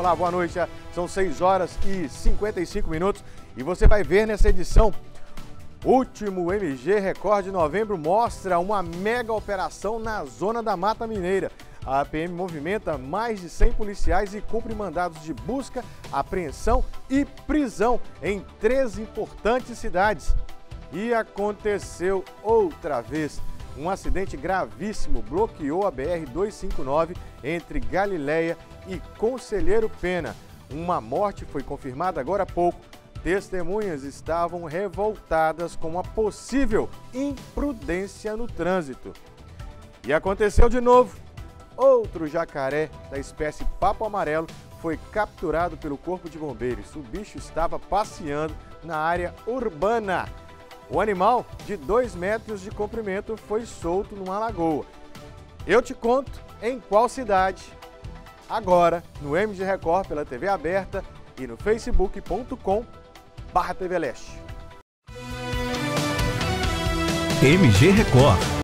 Olá, boa noite. São 6 horas e 55 minutos e você vai ver nessa edição. Último MG Record de novembro mostra uma mega operação na zona da Mata Mineira. A PM movimenta mais de 100 policiais e cumpre mandados de busca, apreensão e prisão em três importantes cidades. E aconteceu outra vez. Um acidente gravíssimo bloqueou a BR-259 entre Galileia e Conselheiro Pena. Uma morte foi confirmada agora há pouco. Testemunhas estavam revoltadas com uma possível imprudência no trânsito. E aconteceu de novo. Outro jacaré da espécie papo amarelo foi capturado pelo Corpo de Bombeiros. O bicho estava passeando na área urbana. O animal, de 2 metros de comprimento, foi solto numa lagoa. Eu te conto em qual cidade. Agora, no MG Record pela TV aberta e no facebook.com barra TV Leste. MG Record